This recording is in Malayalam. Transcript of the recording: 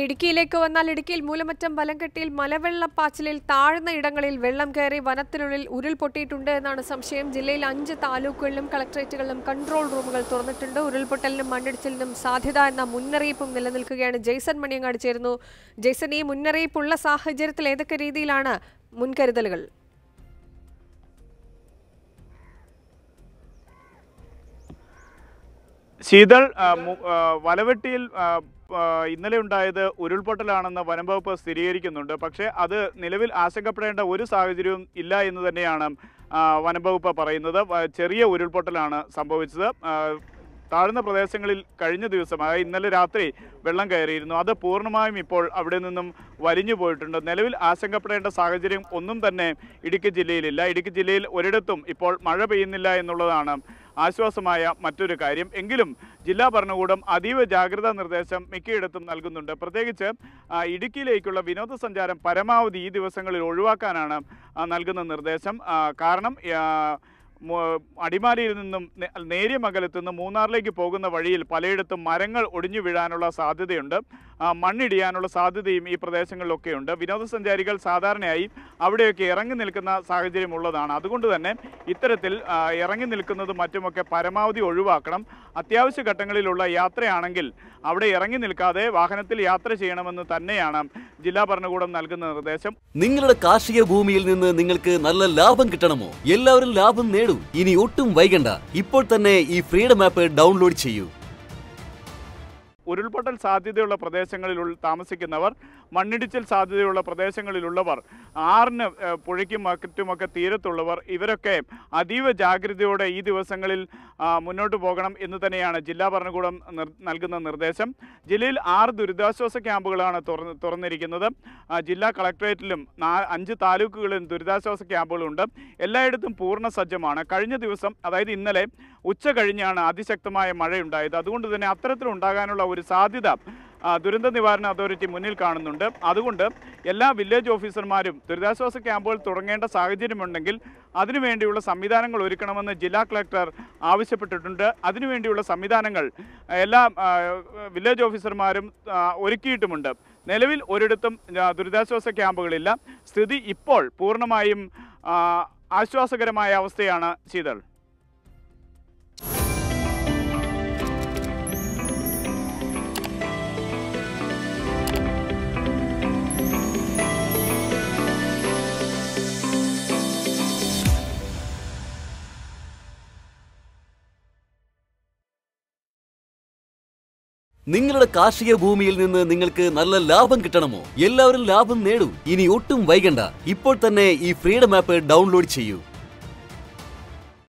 ഇടുക്കിയിലേക്ക് വന്നാൽ ഇടുക്കിയിൽ മൂലമറ്റം വലംകെട്ടിയിൽ മലവെള്ളപ്പാച്ചിലിൽ താഴ്ന്ന ഇടങ്ങളിൽ വെള്ളം കയറി വനത്തിനുള്ളിൽ ഉരുൾപൊട്ടിയിട്ടുണ്ട് എന്നാണ് സംശയം. ജില്ലയിൽ അഞ്ച് താലൂക്കുകളിലും കളക്ടറേറ്റുകളിലും കൺട്രോൾ റൂമുകൾ തുറന്നിട്ടുണ്ട്. ഉരുൾപൊട്ടലിനും മണ്ണിടിച്ചിലിനും സാധ്യത എന്ന മുന്നറിയിപ്പും നിലനിൽക്കുകയാണ്. ജെയ്സൺ മണിയങ്ങാട് ചേരുന്നു. ജെയ്സൺ ഈ മുന്നറിയിപ്പുള്ള സാഹചര്യത്തിൽ ഏതൊക്കെ രീതിയിലാണ് മുൻകരുതലുകൾ? ശീതൾ വലവെട്ടിയിൽ ഇന്നലെ ഉണ്ടായത് ഉരുൾപൊട്ടലാണെന്ന് വനംവകുപ്പ് സ്ഥിരീകരിക്കുന്നുണ്ട്. പക്ഷേ അത് നിലവിൽ ആശങ്കപ്പെടേണ്ട ഒരു സാഹചര്യവും ഇല്ല എന്ന് തന്നെയാണ് വനംവകുപ്പ് വനം വകുപ്പ് പറയുന്നത്. ചെറിയ ഉരുൾപൊട്ടലാണ് സംഭവിച്ചത്. താഴ്ന്ന പ്രദേശങ്ങളിൽ കഴിഞ്ഞ ദിവസം അതായത് ഇന്നലെ രാത്രി വെള്ളം കയറിയിരുന്നു. അത് പൂർണമായും ഇപ്പോൾ അവിടെ നിന്നും വലിഞ്ഞു പോയിട്ടുണ്ട്. നിലവിൽ ആശങ്കപ്പെടേണ്ട സാഹചര്യം ഒന്നും തന്നെ ഇടുക്കി ജില്ലയിലില്ല. ഇടുക്കി ജില്ലയിൽ ഒരിടത്തും ഇപ്പോൾ മഴ പെയ്യുന്നില്ല എന്നുള്ളതാണ് ആശ്വാസമായ മറ്റൊരു കാര്യം. എങ്കിലും ജില്ലാ ഭരണകൂടം അതീവ ജാഗ്രതാ നിർദ്ദേശം മിക്കയിടത്തും നൽകുന്നുണ്ട്. പ്രത്യേകിച്ച് ഇടുക്കിയിലേക്കുള്ള വിനോദസഞ്ചാരം പരമാവധി ഈ ദിവസങ്ങളിൽ ഒഴിവാക്കാനാണ് നൽകുന്ന നിർദ്ദേശം. കാരണം അടിമാലിയിൽ നിന്നും നേ- നേരിയ മംഗലത്തു നിന്ന് മൂന്നാറിലേക്ക് പോകുന്ന വഴിയിൽ പലയിടത്തും മരങ്ങൾ ഒടിഞ്ഞു വീഴാനുള്ള സാധ്യതയുണ്ട്. മണ്ണിടിയാനുള്ള സാധ്യതയും ഈ പ്രദേശങ്ങളിലൊക്കെ ഉണ്ട് വിനോദസഞ്ചാരികൾ സാധാരണയായി അവിടെയൊക്കെ ഇറങ്ങി നിൽക്കുന്ന സാഹചര്യം ഉള്ളതാണ് അതുകൊണ്ട് തന്നെ ഇത്തരത്തിൽ ഇറങ്ങി നിൽക്കുന്നത് മറ്റുമൊക്കെ പരമാവധി ഒഴിവാക്കണം. അത്യാവശ്യ ഘട്ടങ്ങളിലുള്ള യാത്രയാണെങ്കിൽ അവിടെ ഇറങ്ങി നിൽക്കാതെ വാഹനത്തിൽ യാത്ര ചെയ്യണമെന്ന് തന്നെയാണ് ജില്ലാ ഭരണകൂടം നൽകുന്ന നിർദ്ദേശം. നിങ്ങളുടെ കാർഷിക ഭൂമിയിൽ നിന്ന് നിങ്ങൾക്ക് നല്ല ലാഭം കിട്ടണമോ? എല്ലാവരും ലാഭം നേടൂ. ഇനി ഒട്ടും വൈകണ്ട. ഇപ്പോൾ തന്നെ ഈ ഫ്രീഡം ആപ്പ് ഡൗൺലോഡ് ചെയ്യൂ. ഉരുൾപൊട്ടൽ സാധ്യതയുള്ള പ്രദേശങ്ങളിൽ താമസിക്കുന്നവർ മണ്ണിടിച്ചിൽ സാധ്യതയുള്ള പ്രദേശങ്ങളിലുള്ളവർ ആറിന് പുഴയ്ക്കും മറ്റുമൊക്കെ തീരത്തുള്ളവർ ഇവരൊക്കെ അതീവ ജാഗ്രതയോടെ ഈ ദിവസങ്ങളിൽ മുന്നോട്ട് പോകണം എന്ന് തന്നെയാണ് ജില്ലാ ഭരണകൂടം നൽകുന്ന നിർദ്ദേശം. ജില്ലയിൽ ആറ് ദുരിതാശ്വാസ ക്യാമ്പുകളാണ് തുറന്ന് തുറന്നിരിക്കുന്നത്. ജില്ലാ കളക്ടറേറ്റിലും അഞ്ച് താലൂക്കുകളിലും ദുരിതാശ്വാസ ക്യാമ്പുകളുണ്ട്. എല്ലായിടത്തും പൂർണ സജ്ജമാണ്. കഴിഞ്ഞ ദിവസം അതായത് ഇന്നലെ ഉച്ച കഴിഞ്ഞാണ് അതിശക്തമായ മഴയുണ്ടായത്. അതുകൊണ്ട് തന്നെ അത്തരത്തിലുണ്ടാകാനുള്ള ഒരു സാധ്യത ദുരന്ത നിവാരണ അതോറിറ്റി മുന്നിൽ കാണുന്നുണ്ട്. അതുകൊണ്ട് എല്ലാ വില്ലേജ് ഓഫീസർമാരും ദുരിതാശ്വാസ ക്യാമ്പുകൾ തുടങ്ങേണ്ട സാഹചര്യമുണ്ടെങ്കിൽ അതിനുവേണ്ടിയുള്ള സംവിധാനങ്ങൾ ഒരുക്കണമെന്ന് ജില്ലാ കളക്ടർ ആവശ്യപ്പെട്ടിട്ടുണ്ട്. അതിനുവേണ്ടിയുള്ള സംവിധാനങ്ങൾ എല്ലാ വില്ലേജ് ഓഫീസർമാരും ഒരുക്കിയിട്ടുമുണ്ട്. നിലവിൽ ഒരിടത്തും ദുരിതാശ്വാസ ക്യാമ്പുകളില്ല. സ്ഥിതി ഇപ്പോൾ പൂർണമായും ആശ്വാസകരമായ അവസ്ഥയാണ്. ശീതൾ നിങ്ങളുടെ കാർഷിക ഭൂമിയിൽ നിന്ന് നിങ്ങൾക്ക് നല്ല ലാഭം കിട്ടണമോ? എല്ലാവരും ലാഭം നേടൂ. ഇനി ഒട്ടും വൈകണ്ട. ഇപ്പോൾ തന്നെ ഈ ഫ്രീഡം ആപ്പ് ഡൗൺലോഡ് ചെയ്യൂ.